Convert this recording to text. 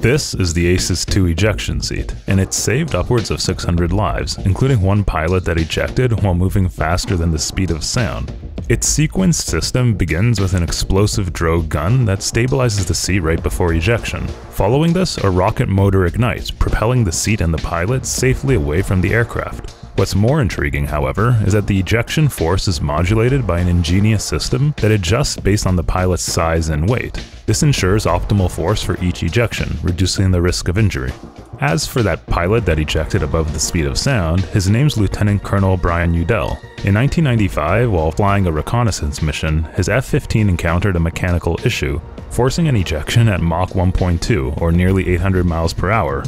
This is the Aces 2 ejection seat, and it saved upwards of 600 lives, including one pilot that ejected while moving faster than the speed of sound. Its sequenced system begins with an explosive drogue gun that stabilizes the seat right before ejection. Following this, a rocket motor ignites, propelling the seat and the pilot safely away from the aircraft. What's more intriguing, however, is that the ejection force is modulated by an ingenious system that adjusts based on the pilot's size and weight. This ensures optimal force for each ejection, reducing the risk of injury. As for that pilot that ejected above the speed of sound, his name's Lieutenant Colonel Brian Udell. In 1995, while flying a reconnaissance mission, his F-15 encountered a mechanical issue, forcing an ejection at Mach 1.2 or nearly 800 miles per hour.